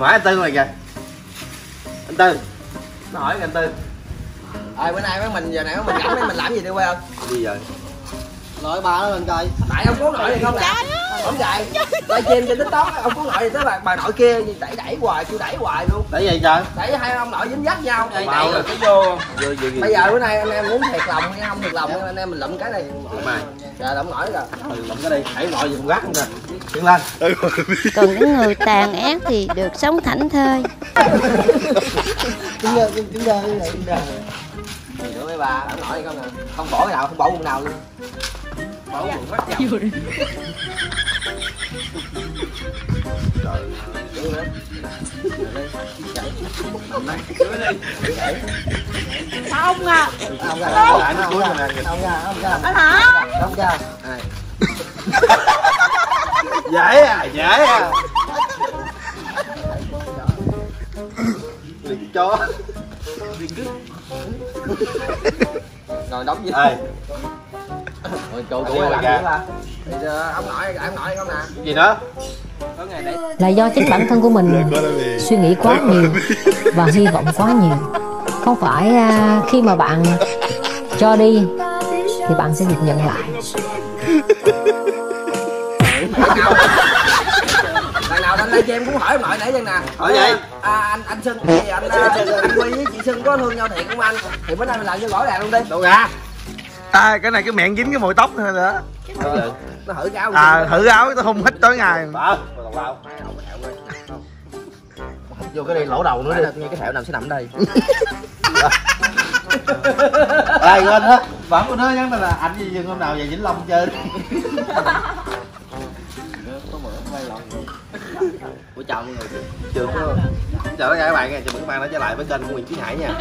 hỏi anh tư rồi kìa anh tư nó hỏi anh tư Rồi bữa nay mấy mình giờ này mấy mình rảnh mình làm gì đi quay không? gì giờ Nội bà đó mình coi. Tại ông cố nội thì không làm. Không dài. Live stream trên TikTok ông cố nội thì tới bà, bà nội kia gì đẩy đẩy hoài, kêu đẩy hoài luôn. để gì trời Đẩy hai ông nội dính dắt nhau. Đẩy đẩy. cái vô Bây giờ bữa nay anh em muốn thiệt lòng hay không thiệt lòng anh em mình lụm cái này. mày Trời lụm nổi rồi. ừ, lụm cái đi hãy nội gì cũng gắt không nè chuyển lên. Còn những người tàn ác thì được sống thảnh thơi. Chúng đơ, chúng chúng đơ. Thì nữa mấy bà, ông nội không nè. Không bỏ cái nào, không bỏ quần nào luôn. bảo quần phát dầu Chịu nữa. không à. Không ra, không ra, không ra. anh hả Không ra. Dễ à dễ à. Đừng cho. Rồi đóng gì? ê. Kìa. gì mà? Thì ờ, ông nội, ông nội không nè. gì nữa? Có ngày để là do chính bản thân của mình suy nghĩ quá nhiều và hy vọng quá nhiều. Không phải à, khi mà bạn cho đi thì bạn sẽ được nhận lại Ngày nào anh livestream cũng hỏi ông nội nãy giờ nè. Hỏi gì? À, anh anh Xuân thì anh à, anh Quy với chị Xuân có thương nhau thiệt không anh? Thì bữa nay mình làm cho rõ ràng luôn đi. đâu ra à cái này cái miệng dính cái mồi tóc thôi nữa Ờ, Nó hử cái áo. à thử áo tao hung hít tối ngày bao. vô cái đây lỗ đầu nữa đi. Như cái thẹo nằm sẽ nằm đây. Đây quên á, bản của nó nhắn là anh gì dừng hôm nào về Vĩnh Long chơi. Chồng mọi người. Có. Chào tất cả các bạn nha, chào mừng các bạn đã trở lại với kênh của Nguyễn Chí Hải nha.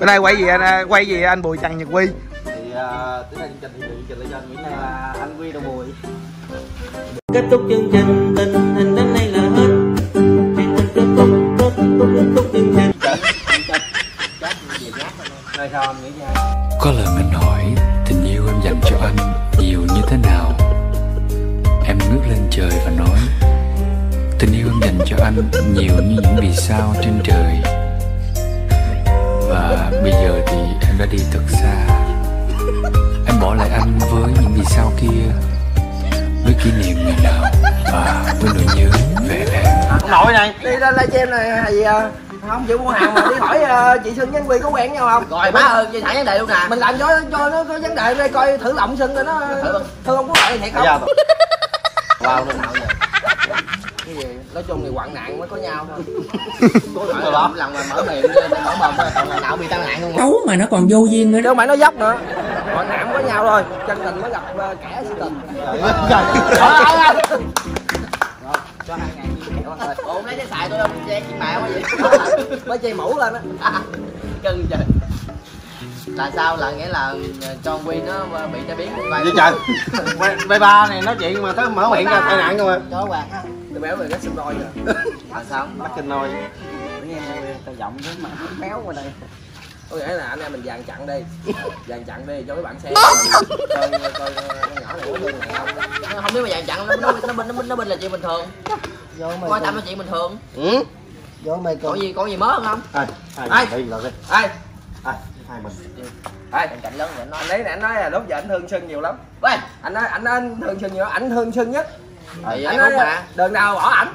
Bữa nay quay gì anh quay gì anh bùi trần nhật quy Thì à, tới đây chương trình thì chương trình lại cho anh Nguyễn Chí Hải. À, anh Quy đầu bùi. kết thúc chương trình tình hình đến đây là hết kết thúc kết thúc kết thúc chương trình. Có lần Tình yêu em dành cho anh nhiều như những vì sao trên trời Và bây giờ thì em đã đi thật xa Em bỏ lại anh với những vì sao kia Với kỷ niệm ngày nào Và với nỗi nhớ về em Ông nội này. Đi ra livestream này thì à, không chịu mua hàng mà đi hỏi à, chị Xuân với anh Quy có quen nhau không? Rồi má ơi, chị thẳng vấn đề luôn nè. Mình làm cho cho nó có vấn đề đây coi thử lòng Xuân rồi nó thương không có phải thiệt không? Wow luôn nào giờ. Cái gì? Nói chung thì hoạn nạn mới có nhau thôi. Có phải đó. lần mà mở miệng mở mồm thôi, còn lần nào bị tai nạn không? đấu mà nó còn vô duyên nữa không phải nói dốc nữa. Hoạn nạn có nhau thôi, chân tình mới gặp ờ, kẻ si tình. cho hai ngàn. Ủa lấy cái xài tôi đâu che chị mẹ quá vậy? Mới che mũ lên á. Cưng trời. Là sao là nghĩa là cho Quy nó bị tai biến. Vậy trời. Bay ba này nói chuyện mà tới mở miệng ra tai nạn không à. Cho quạt. Tôi béo cái sinh đôi rồi. Là sao? Bắt kinh nôi. tao giọng chứ mà béo qua đây. Có nghĩa là anh em mình dàn chặn đi. Dàn chặn đi cho mấy bạn xem. Coi coi con nhỏ này có lương này không? Nó không nếu mà dàn chặn nó nó nó binh nó binh nó binh là chuyện bình thường. Coi tâm là chuyện bình thường. Ừ. có gì có gì mới không? Ai, ai, Ai? đi rồi đi. ai? Ai, hai mình. ai? Cạnh lớn vậy nói. Lấy nè anh nói là lúc giờ anh thương sưng nhiều lắm. 喂 anh nói anh nói anh thương sưng nhiều lắm. Ảnh thương sưng nhất Thì anh nói mà. đợt nào bỏ ảnh?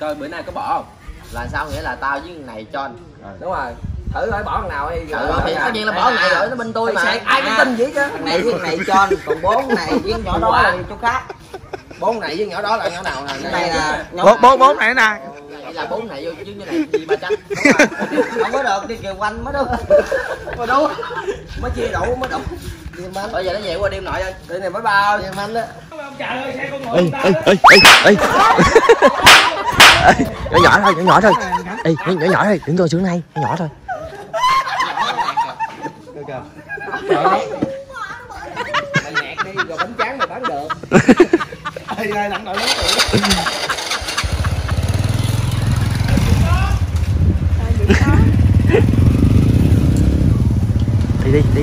Coi bữa nay có bỏ không? Là sao nghĩa là tao với này cho anh. Đúng rồi. Thử hỏi bỏ thằng nào đi ừ, thì tất nhiên là bỏ thằng này rồi nó bên tôi mà ai cũng tin vậy chứ. Thằng này với thằng này cho anh. Còn bốn này với nhỏ đó là chỗ khác. Bốn này với nhỏ đó là nhỏ nào nè? Này là bốn bốn bốn này nè vậy là bốn này vô chứ như này gì mà tránh không có được đi kêu quanh mới được mới đủ mới chia đủ mới đủ bây giờ nó về qua đêm nội ơi. Đi này mới bao đêm anh đó ê ê ê ê ê. Ê, nhỏ nhỏ thôi nhỏ nhỏ thôi. Ê nhỏ nhỏ nhỏ thôi. Đừng coi xuống này nhỏ nhỏ thôi. Mày nhạc đi rồi bánh tráng mày bán được. Ê, ê, lặng đội lớn rồi. Đi đi đi.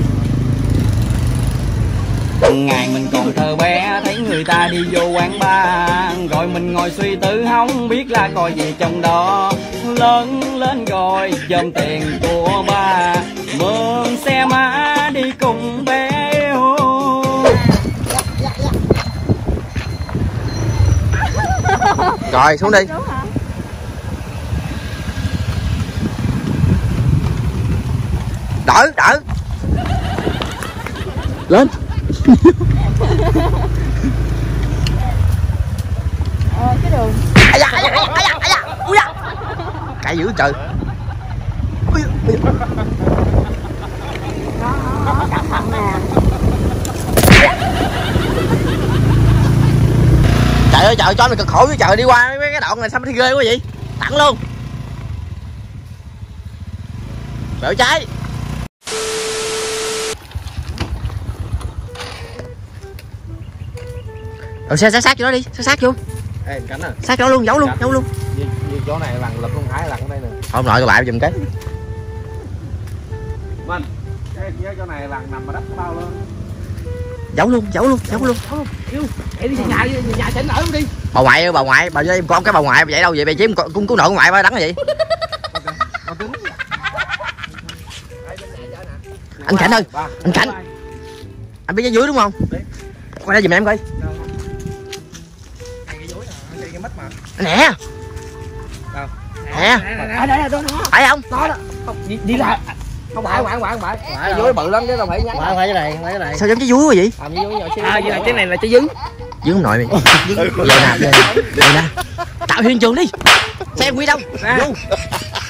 Ngày mình còn thơ bé thấy người ta đi vô quán bar. Rồi mình ngồi suy tư không biết là coi gì trong đó. Lớn lên rồi dòm tiền của ba. Mượn xe má đi cùng bé yêu Rồi xuống đi. Đỡ đỡ lên ờ cái đường Ây da, ây da, ây da, ây da, ui da. cãi dữ trời Ui, ui. cẩn thận nè Trời ơi trời cho mày cực khổ với trời đi qua mấy cái đoạn này sao mà thấy ghê quá vậy Thẳng luôn Bẹo trái Rồi xe sát sát vô đó đi, sát sát vô Ê, cánh à. Sát vô luôn, giấu luôn, Cánh. giấu luôn Như, như chỗ này lằn lập không thái lằn ở đây nè. Ông nội các bạn dùm cái Mình, cái cái chỗ này lằn nằm mà đất bao luôn. Giấu luôn, giấu luôn, giấu luôn Em đi về nhà nhà chỉnh ở đi Bà ngoại ơi, bà ngoại, bà với em con cái bà ngoại vậy đâu vậy? Bà chỉ em cung cứu nội ngoại bà đắng gì? Anh Cảnh ơi, anh Cảnh Anh biết dưới đúng không? Qua đây giùm em coi Nè. Nè. Đây đây Phải không? Đó Đi, đi lại. Không phải, không phải, không phải, không phải. Cái dưới bự lắm chứ đâu phải nhắn Phải phải cái này, phải cái này. Sao giống cái dưới quá vậy? À, dưới nhỏ xíu À, vậy là cái này là trái dứng Dưới ông nội mày. Nè, vậy nè, vậy nè Tạo hiện trường đi. Xe quy đông. Vô.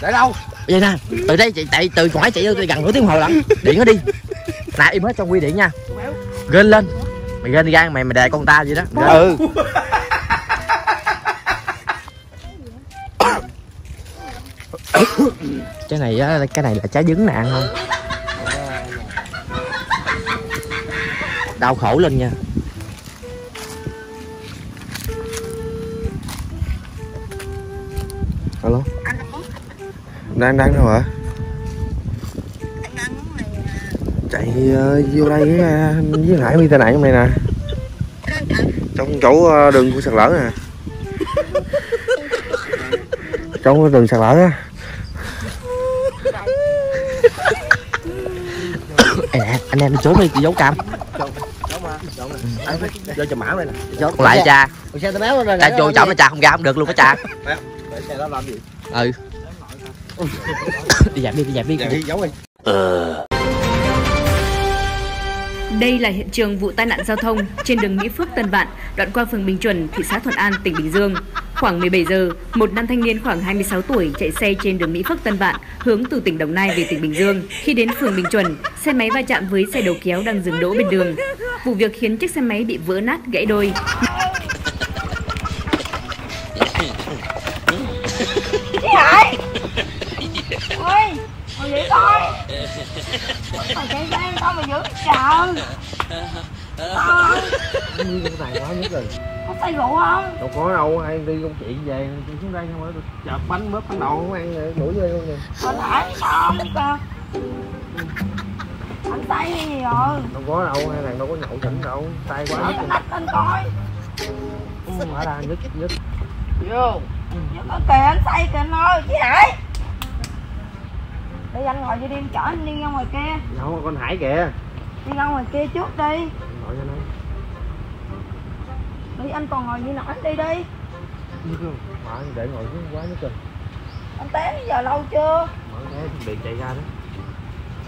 Để đâu? Vậy nè, từ đây chị tại từ ngoại chạy vô gần nửa tiếng hồ lận. Điện nó đi. Nè im hết cho quy điện nha. Gên lên. Mày gên gan mày mày đè con ta vậy đó. Ừ. Cái này á, cái này là trái dứng nè ăn không? Đau khổ lên nha. Alo? Đang đang đâu hả? Chạy uh, vô đây ờ, với, với Hải bị tai nạn trong này nè. Trong chỗ uh, đường của sạt lở nè. Trong đường sạt lở á Ê nè, anh em trốn đi giấu cam. Vô cho mã đây nè. Còn lại cha. Cha vô trọng là cha không ra không được luôn đó cha. Để xe đó làm gì? Ừ. Đi dẹp đi, đi dẹp đi. Dạ, đi giấu đi. Đây là hiện trường vụ tai nạn giao thông trên đường Mỹ Phước Tân Vạn, đoạn qua phường Bình Chuẩn, thị xã Thuận An, tỉnh Bình Dương. Khoảng 17 giờ, một nam thanh niên khoảng 26 tuổi chạy xe trên đường Mỹ Phước Tân Vạn hướng từ tỉnh Đồng Nai về tỉnh Bình Dương. Khi đến phường Bình Chuẩn, xe máy va chạm với xe đầu kéo đang dừng đỗ bên đường. Vụ việc khiến chiếc xe máy bị vỡ nát gãy đôi. Chạy xe sao mà giữ Như cái này quá nhất rồi. có say rượu không Đâu có đâu, ai đi công chuyện về tôi xuống đây không phải chợt bánh bớt bánh đậu không ăn rồi, đuổi vô luôn nè. hồi nãy sao không cơ anh hay gì rồi Đâu có đâu, hai thằng đâu có nhậu chỉnh đâu, tay quá nhất. cái nắp lên coi Mở ra nhất nhất. vô Nhớ có kìa anh say kìa anh ơi chị hải đi anh ngồi vô đi em chở anh đi ra ngoài kia Đâu con Hải kìa. đi ra ngoài kia trước đi Ngồi cho nó. đi anh còn ngồi như anh đi đi Mở để ngồi xuống quá nhất rồi. anh té bây giờ lâu chưa Mở thì điện chạy ra đó.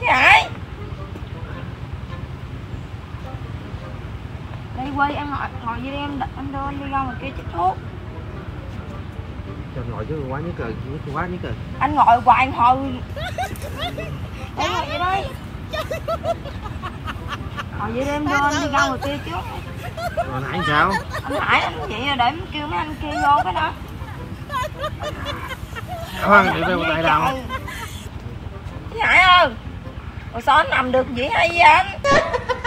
chị hải đi quay em ngồi ngồi với em em đưa anh đi ra ngoài kia chích thuốc Cho ngồi chứ quá nhất rồi, nhất quá nhất rồi. anh ngồi hoài hồi để ngồi vậy đây ngồi vậy đi em đưa anh đi ra ngoài kia trước Rồi nãy sao? anh hải anh vậy rồi để em kêu mấy anh kia vô cái đó Khoan, để đeo tay đâu? chị hải ơi rồi sao anh nằm được vậy hay vậy anh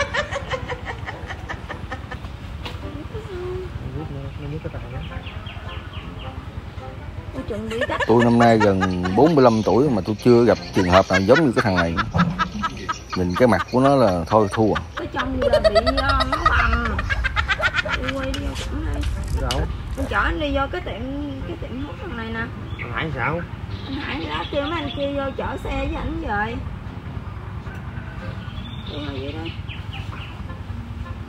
tôi bị năm nay gần 45 tuổi mà tôi chưa gặp trường hợp nào giống như cái thằng này. Nhìn cái mặt của nó là thôi thua. Cái chồng là bị uh, máu bầm đi Đâu? Anh chở anh đi vô cái tiệm cái tiệm hút thằng này nè. Thằng Hải sao? Anh Hải lát kêu mấy anh kia vô chở xe với ảnh về. Đi ngồi vậy đi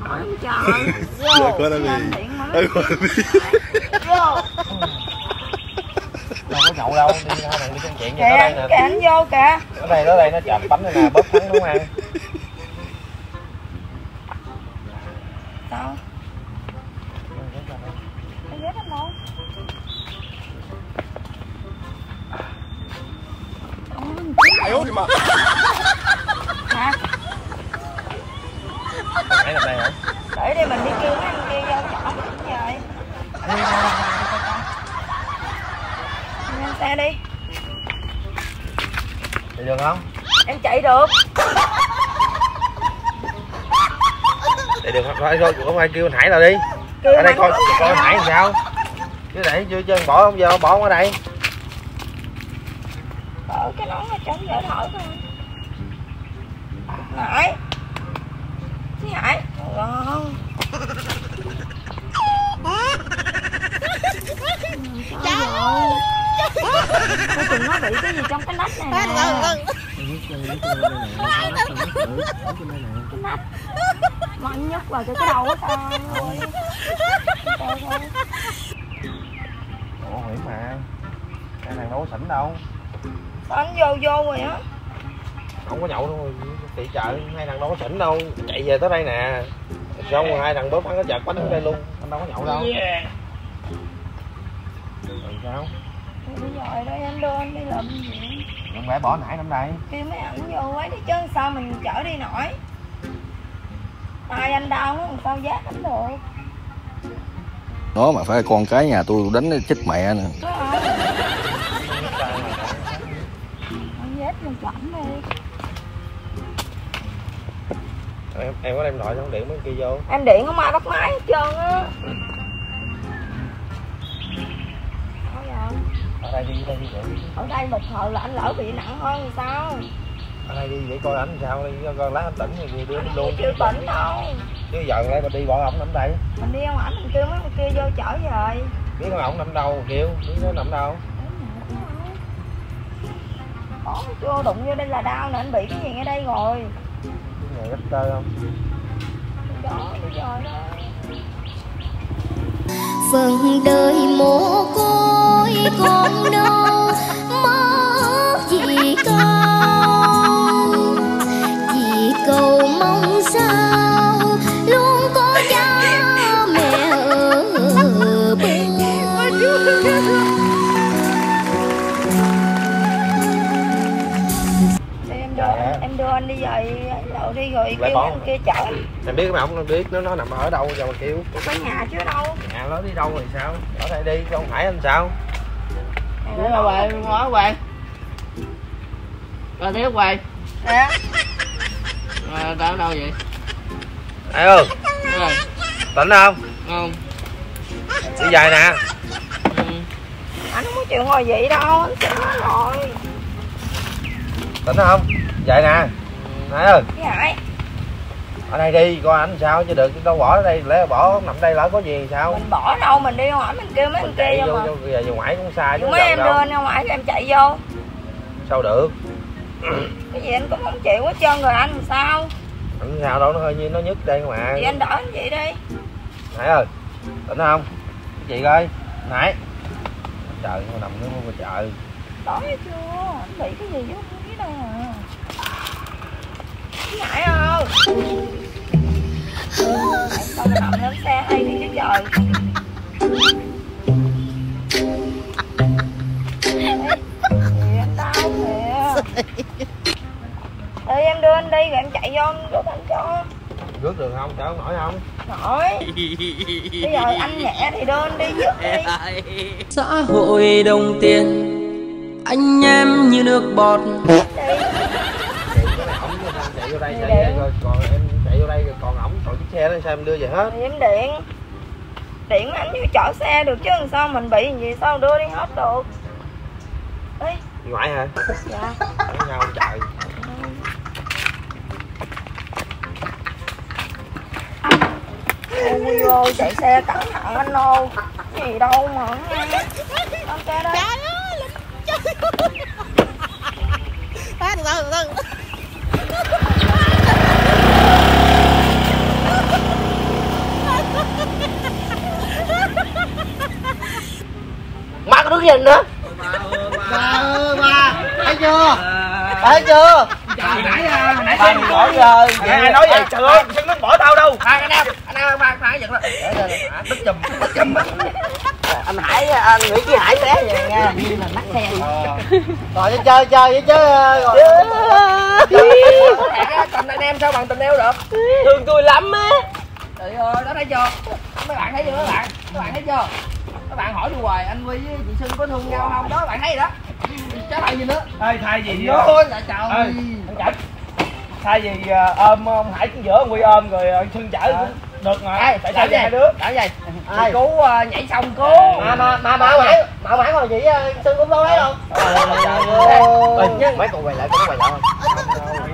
Hỏi ông trời. Dạ, có Anh điện mà Ê, có đâu đi. Đâu có nhậu đâu, đi hai thằng đi công chuyện Kìa vậy đây kìa nè. anh vô kìa Ở đây, ở đây nó chạm bánh này nè, bóp thắng đúng không ăn? Sao? Út mà. Hả? Đây? Để đi mình đi kêu mấy anh kia vô mình về Lên xe đi Đi được không? Em chạy được Đi được không? Thôi, thôi, không ai kêu anh Hải nào đi. Kêu Ở đây coi coi anh chạy Hải làm sao? Chứ để chưa chân bỏ không vô, bỏ không ở đây. Ờ, cái nón nó trống dễ thở thôi Hải Hải Ngon Sao rồi Coi chừng nó bị cái gì trong cái nách này nè Cái nách Mà anh nhúc vào cái đầu của tao thôi Ủa Nguyễn mà. Cái thằng đâu có xỉn đâu. Sao anh vô vô rồi á Không có nhậu đâu. Chị chợ hai thằng đâu có xỉn đâu. Chạy về tới đây nè. Xong rồi hai thằng bóp thắng nó chợt bánh ở đây luôn. Anh đâu có nhậu đâu. Rồi sao? Bây giờ đây anh đưa anh đi làm gì Không phải bỏ nãy năm đây. kêu mấy ảnh vô quấy đi chứ sao mình chở đi nổi? Tay anh đau nó làm sao giác ảnh được? Nó mà phải con cái nhà tôi đánh nó chết mẹ nè. Em, em có đem nội không điện mấy kia vô. em điện không ai bắt máy hết trơn á đây đi, đây đi để ở đây một thời là anh lỡ bị nặng hơn thì sao Ở đây đi để coi ảnh sao đi, coi lát anh tỉnh thì đưa đi luôn. chưa tỉnh đâu Chứ giờ lấy mà đi bỏ ổng nằm đây. mình đi không ảnh mình kêu mấy kia vô chở về Biết con ổng nằm đâu kêu, biết nó nằm đâu. bỏ chưa đụng vô đây là đau nè anh bị cái gì ngay đây rồi Cái này rất tơ không? đó bây giờ đó phần đời mồ côi con đâu. Mất gì con anh đi về đậu đi rồi Lại kêu anh kia chở Em biết mà ổng nó biết nó nó nằm ở đâu giờ mà kêu. cái nhà chứ đâu Nhà nó đi đâu rồi sao? Ở đây đi, chứ không phải anh sao? Đi đâu quay ngó quay coi tiếp quay Dạ. à, tao ở đâu vậy Ai ơi, rồi tỉnh không? không Đi về nè. anh không có chịu ngồi vậy đâu anh sẽ nói rồi Tỉnh không? Về nè. Ai ơi, cái hại ở đây đi, coi ảnh sao chứ được đâu bỏ ở đây, lẽ bỏ nằm đây lỡ có gì sao? mình bỏ đâu mình đi ngoài mình kêu mấy anh Mình chạy kia vô, vô mà vô, về vô ngoại cũng xa chứ mấy em đưa đâu. anh ra ngoài em chạy vô Sao được? cái gì anh cũng không chịu hết trơn rồi anh làm sao Ảnh sao đâu nó hơi như nó nhức đây mà. thì anh đỡ anh vậy đi Nãy ơi, tỉnh không? Chị coi, nãy. Trời, nó nằm nó ngoài chợ. đói chưa anh bị cái gì vô dưới đây à ngại không? Mà nằm lên xe hay đi chứ trời. Ê, em đưa anh đi rồi em chạy vô em rút anh cho. Rước được không? Chở nổi không? nổi. Bây giờ anh nhẹ thì đưa anh đi trước đi. Xã hội đồng tiền anh em như nước bọt Chạy vô đây, chạy đây rồi còn em chạy vô đây rồi còn ổng còn chiếc xe đó sao em đưa về hết? em điện. Điện anh vô chở xe được chứ làm sao mình bị gì sao đưa đi hết được? Ê, Ngoại hả? dạ. Nhau chạy. ui ơi chạy xe cẩn thận anh ơi gì đâu mà anh xe đây. Từ từ từ từ có đứng nhìn nữa. Ba ơi ba. Thấy chưa? Thấy chưa Nãy nãy nãy xin bỏ rồi. ai nói vậy trời ơi xin nó bỏ tao đâu. Anh em. Anh em ba giật lên tức chùm tức chùm. Anh hải anh nghĩ cái hải té vậy nha. Như là nắt xe. Rồi cho chơi chơi vậy chứ rồi. Tình anh em sao bằng tình yêu được? Thương tôi lắm á. Trời ơi đó thấy chưa? Mấy bạn thấy chưa mấy bạn? Mấy bạn thấy chưa các bạn hỏi tôi hoài anh huy với chị Xuân có thương nhau không đó bạn thấy đó trả lời gì nữa Ê, thay vì Ôi, dạ trời Ê, anh Cảnh thay vì ờ, ôm ông Hải chính giữa ông Quy ôm rồi ờ, Xuân chở cũng được mà Ê, tại sao gì? hai đứa Đỡ gì? Ai? Cứu uh, nhảy xong cứu. Mà mà mà mà mãi mà mãi còn chị Xuân cũng đâu thấy đâu. mấy con quay lại con quay lại không?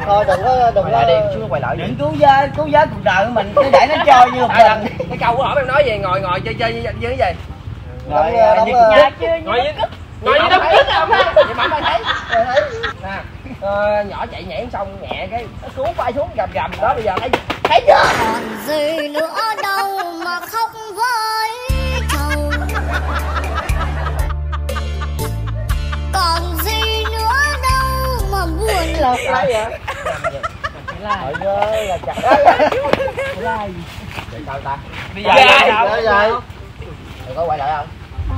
Thôi đừng có đừng có đi xuống quay lại. Đừng cứu giới, cứu giới cuộc đời của mình, cứ để nó trôi như một bình. Cái câu của hỏi em nói gì ngồi ngồi chơi chơi như như Ngồi, Đóng, ờ, đóng, như ờ, nhà chưa như cất ngồi như đóng cứt không ha? Vậy mà mày thấy. Mày thấy. Nè, ờ, nhỏ chạy nhảy xong nhẹ cái nó cứu bay xuống gầm gầm đó bây giờ thấy thấy chưa? còn gì nữa đâu mà khóc với chồng còn gì nữa đâu mà buồn lột lại vậy Trời ơi là chặt Vậy sao ta? Bây giờ là sao? Bây giờ Mày có quay lại không?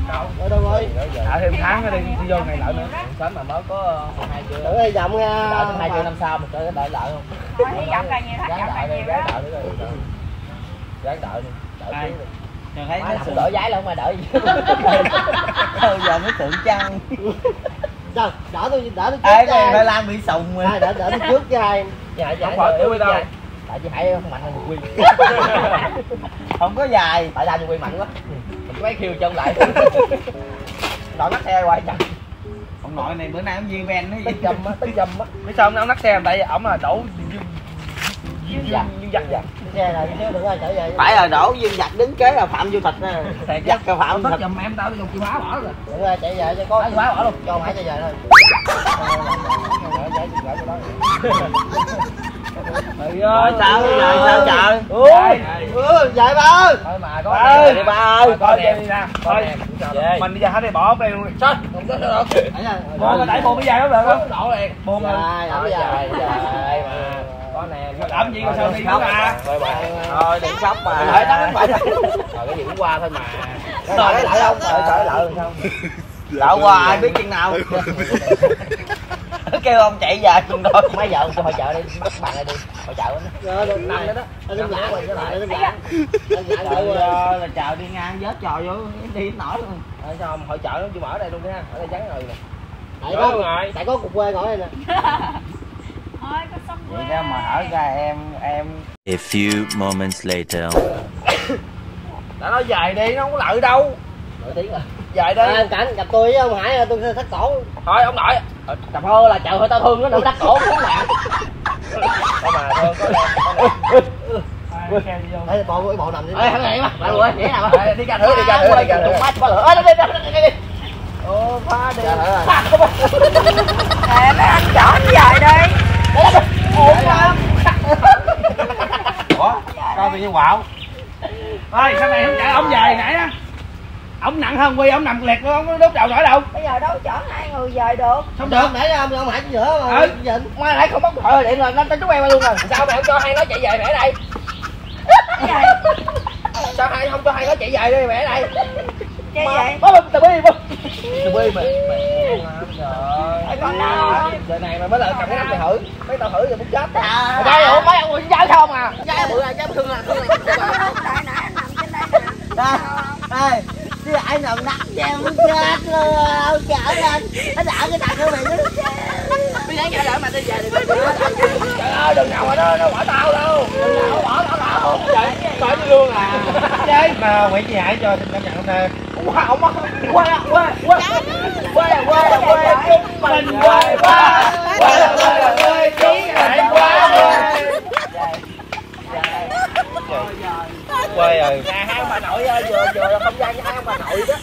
Ở đâu ơi? Đợi thêm tháng đi đi vô ngày lại nữa Sớm mà mới có hai chưa Đừng ơi giọng nha Đợi thêm hai chưa năm sau mình có đợi lại không? thôi hy vọng là nhiều Ráng đợi đi, nhiều ráng đó đợi đi Ráng đợi đi Đợi đi Trời thấy Má nó sụn. đợi giấy là không mà đợi gì Bây giờ mới tượng trăng. Trời, đỡ tôi đỡ tôi trước Ai cho phải Lan bị sùng rồi. Ai đỡ đỡ tôi trước cho ai Dạ dạ Không phải tôi đâu. Tại chị Hải không mạnh hơn Quy Không có dài. Tại ra Quy mạnh quá mấy khiêu chân lại Đợi mắt xe hoài chặt Ông nội này bữa nay ông viên ven nó Tích dâm á, tích dâm á biết sao ông nắt xe tại vì ổng là đổ Dương dặt dương vậy Xe này chứ đừng có trở về Phải là đổ dương dạch đứng kế là phạm vô thịt nè. Thiệt Dắt cái phạm Tất thịt. em tao đi dùng chìa khóa bỏ rồi Đừng chạy về cho có chìa khóa bỏ luôn Cho mãi chạy về thôi Rồi sao rồi sao trời? Ừ, vậy ba ơi. Thôi mà có ơi. đi ba ơi. Coi đi nè thôi. mình đi ra hết đây bỏ đây luôn. Sao? Không có được buồn mà đẩy buồn cái dài đó được không? Đổ liền. Buồn rồi ổng dài, dài mà Có nè làm gì mà sao đi nữa mà? Thôi đừng khóc mà. Đó không phải Rồi cái gì cũng qua thôi mà. Đợi lại không? Đợi lại làm sao? Đậu qua ai biết chừng nào. Kêu ông chạy về. Chừng rồi. Mấy giờ cho hội chợ đi, bắt bạn này đi Hội chợ đó. Rồi, năm đó đó rồi, là chào đi ngang vết trò vô đi nổi luôn. Tại sao hội chợ nó chưa mở đây luôn ha? Ở đây vắng rồi nè. Tại có, rồi. tại có cục quê ngồi đây nè. Thôi có xong Vậy ra mà hở ra em em A few moments later. Đã nói dài đi, nó không có lợi đâu. Nổi tiếng rồi. Dài đi. À, Cảnh, gặp tôi với ông Hải tôi thắt cổ. Thôi ông nội Cặp hơ là chợ hơi tao thương nó đừng thắt cổ cũng nè Thôi mà thôi có đèn Ê, bộ cái bộ nằm đi. Ê, thằng này mà. Nhảy nào mà. Đi ra thử, đi ra thử, đi ra thử. Má có lửa. Ê, đi đi đi đi. Ô, phá đi. Nè mấy anh chọn dài đi Ủa, mà. ủa coi tự nhiên quạo ơi sao này không chạy ống dài nãy á ống nặng hơn quy ống nằm liệt luôn ống đốt đầu nổi đâu bây giờ đâu chọn hai người về được Không được, để ông ông Hải giữa mà. Ừ. Dịnh. Mai nãy không bấm thoại rồi điện là nó chúng em luôn rồi. Sao mày không cho hai nó chạy về mẹ đây? Sao hai không cho hai nó chạy về đi mẹ đây? Chơi vậy? Bấm từ bi bấm. Từ bi mày. Mày còn đâu Giờ này mày mới lại cầm cái nắp này thử. Mấy tao thử rồi muốn chết. Đây ủa mấy ông nằm nặng cho em chết luôn, trở lên, nó đảo cái đặt của mày nó Đi đáng chạy lại mà đi về đi. Trời ơi, đừng nào mà nó nó bỏ tao đâu. Đừng nào nó bỏ tao đâu. Trời, nó luôn à. chơi mà quỷ chị hải cho xin cảm nhận hôm nay Qua, ông qua, qua, qua, qua, qua, qua, qua, chúng mình qua, qua, qua, qua, qua, chúng mình qua, qua. quê rồi. Nhà hai bà nội vừa vừa không gian với hai bà nội đó.